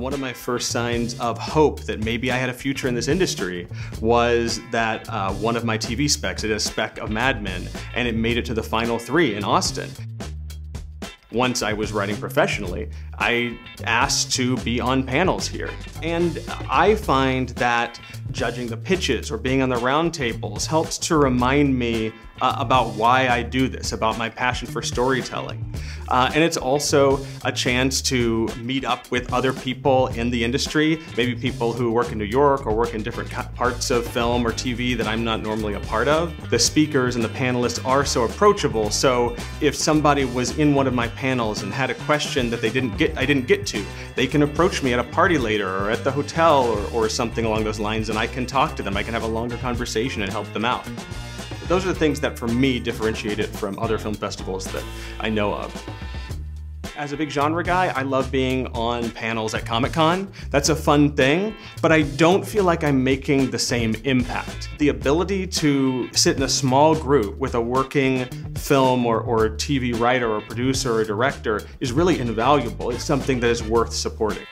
One of my first signs of hope that maybe I had a future in this industry was that uh, one of my TV specs, it is a spec of Mad Men, and it made it to the final three in Austin. Once I was writing professionally, I asked to be on panels here. And I find that judging the pitches or being on the roundtables helps to remind me uh, about why I do this, about my passion for storytelling. Uh, and it's also a chance to meet up with other people in the industry, maybe people who work in New York or work in different parts of film or TV that I'm not normally a part of. The speakers and the panelists are so approachable, so if somebody was in one of my panels and had a question that they didn't get, I didn't get to, they can approach me at a party later or at the hotel or, or something along those lines and I can talk to them. I can have a longer conversation and help them out. Those are the things that for me differentiate it from other film festivals that I know of. As a big genre guy, I love being on panels at Comic Con. That's a fun thing, but I don't feel like I'm making the same impact. The ability to sit in a small group with a working film or, or TV writer or producer or director is really invaluable. It's something that is worth supporting.